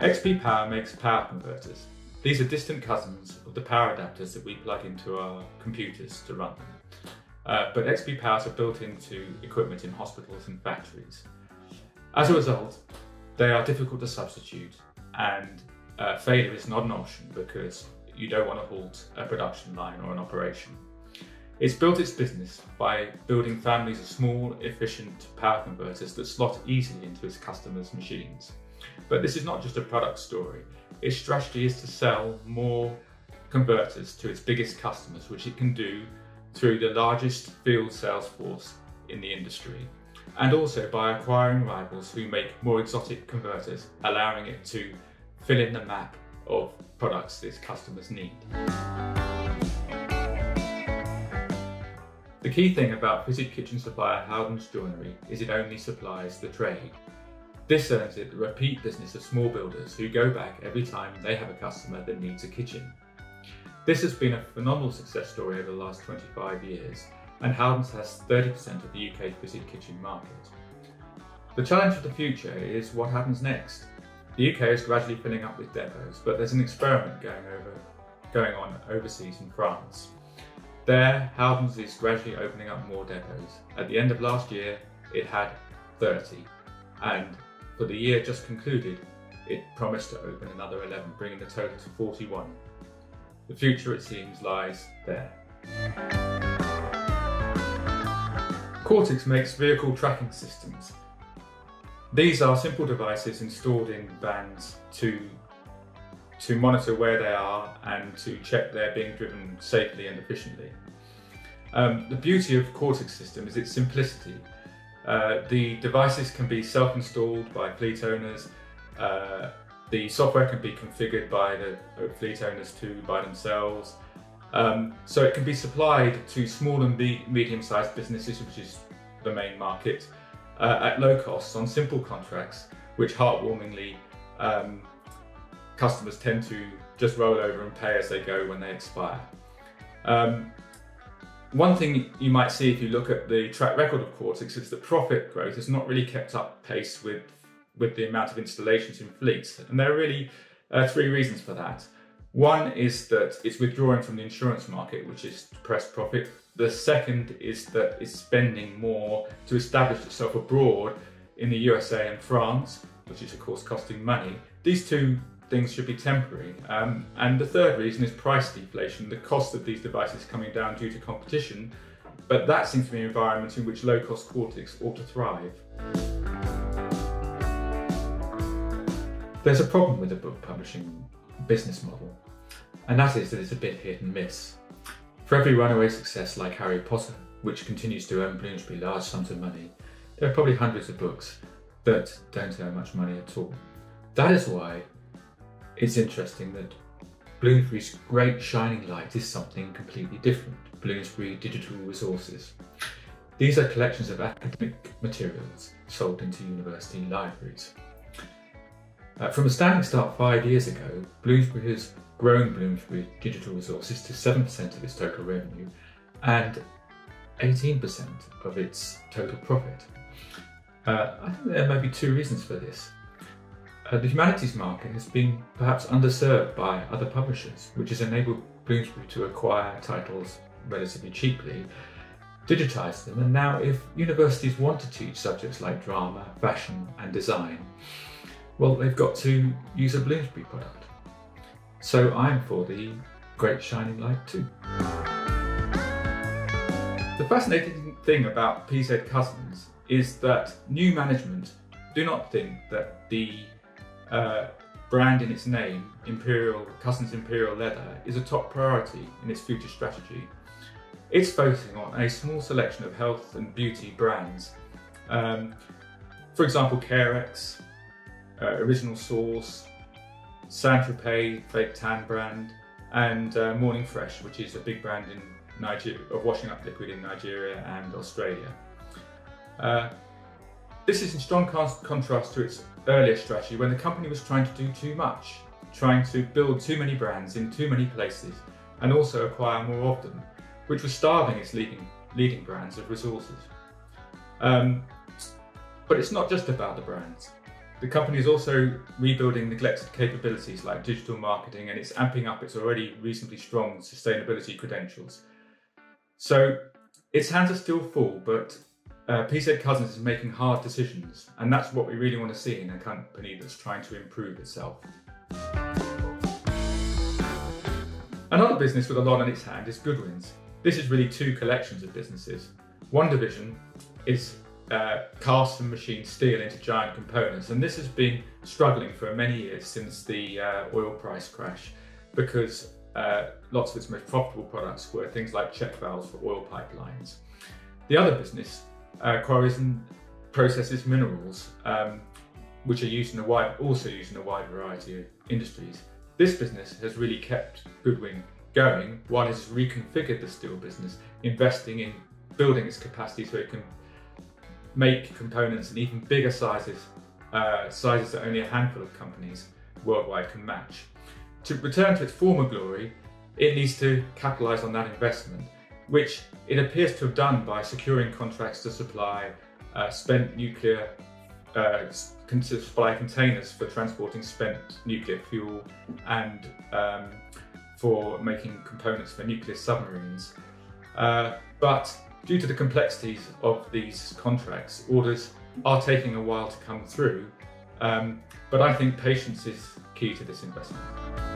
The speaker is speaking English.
XP Power makes power converters. These are distant cousins of the power adapters that we plug into our computers to run them. Uh, but XP Powers are built into equipment in hospitals and factories. As a result, they are difficult to substitute and uh, failure is not an option because you don't want to halt a production line or an operation. It's built its business by building families of small, efficient power converters that slot easily into its customers' machines. But this is not just a product story. Its strategy is to sell more converters to its biggest customers, which it can do through the largest field sales force in the industry, and also by acquiring rivals who make more exotic converters, allowing it to fill in the map of products its customers need. The key thing about fitted kitchen supplier Howdens Joinery is it only supplies the trade. This earns it the repeat business of small builders who go back every time they have a customer that needs a kitchen. This has been a phenomenal success story over the last 25 years, and Howdens has 30% of the UK fitted kitchen market. The challenge for the future is what happens next. The UK is gradually filling up with depots, but there's an experiment going over going on overseas in France. There, Howdens is gradually opening up more depots. At the end of last year, it had 30, and for the year just concluded, it promised to open another 11, bringing the total to 41. The future, it seems, lies there. Quartix makes vehicle tracking systems. These are simple devices installed in vans to to monitor where they are and to check they're being driven safely and efficiently. Um, the beauty of Quartix system is its simplicity. Uh, the devices can be self-installed by fleet owners. Uh, the software can be configured by the uh, fleet owners too by themselves. Um, so it can be supplied to small and medium-sized businesses, which is the main market, uh, at low costs on simple contracts, which heartwarmingly um, customers tend to just roll over and pay as they go when they expire. Um, one thing you might see if you look at the track record of Quartix is that profit growth has not really kept up pace with with the amount of installations in fleets. And there are really uh, three reasons for that. One is that it's withdrawing from the insurance market, which is depressed profit. The second is that it's spending more to establish itself abroad in the USA and France, which is of course costing money. These two things should be temporary. Um, and the third reason is price deflation, the cost of these devices coming down due to competition. But that seems to be an environment in which low-cost Quartix ought to thrive. There's a problem with the book publishing business model, and that is that it's a bit hit and miss. For every runaway success like Harry Potter, which continues to earn Bloomsbury large sums of money, there are probably hundreds of books that don't earn much money at all. That is why it's interesting that Bloomsbury's great shining light is something completely different Bloomsbury Digital Resources. These are collections of academic materials sold into university libraries. Uh, from a standing start five years ago, Bloomsbury has grown Bloomsbury Digital Resources to 7% of its total revenue and 18% of its total profit. Uh, I think there may be two reasons for this. Uh, the humanities market has been perhaps underserved by other publishers, which has enabled Bloomsbury to acquire titles relatively cheaply, digitize them, and now if universities want to teach subjects like drama, fashion, and design, well, they've got to use a Bloomsbury product. So I'm for the Great Shining Light too. The fascinating thing about PZ Cussons is that new management do not think that the uh, brand in its name, Imperial Imperial Leather, is a top priority in its future strategy. It's focusing on a small selection of health and beauty brands. Um, for example, Carex, uh, Original Source, Saint Tropez fake tan brand, and uh, Morning Fresh, which is a big brand in Nigeria of washing up liquid in Nigeria and Australia. Uh, this is in strong contrast to its earlier strategy when the company was trying to do too much, trying to build too many brands in too many places and also acquire more of them, which was starving its leading, leading brands of resources. Um, but it's not just about the brands. The company is also rebuilding neglected capabilities like digital marketing and it's amping up its already reasonably strong sustainability credentials. So its hands are still full, but uh, PZ Cussons is making hard decisions, and that's what we really want to see in a company that's trying to improve itself. Another business with a lot on its hand is Goodwins. This is really two collections of businesses. One division is uh, cast and machined steel into giant components, and this has been struggling for many years since the uh, oil price crash because uh, lots of its most profitable products were things like check valves for oil pipelines. The other business uh, quarries and processes minerals, um, which are used in a wide, also used in a wide variety of industries. This business has really kept Goodwin going it has reconfigured the steel business, investing in building its capacity so it can make components in even bigger sizes, uh, sizes that only a handful of companies worldwide can match. To return to its former glory, it needs to capitalise on that investment which it appears to have done by securing contracts to supply uh, spent nuclear, uh, supply containers for transporting spent nuclear fuel and um, for making components for nuclear submarines. Uh, but due to the complexities of these contracts, orders are taking a while to come through. Um, but I think patience is key to this investment.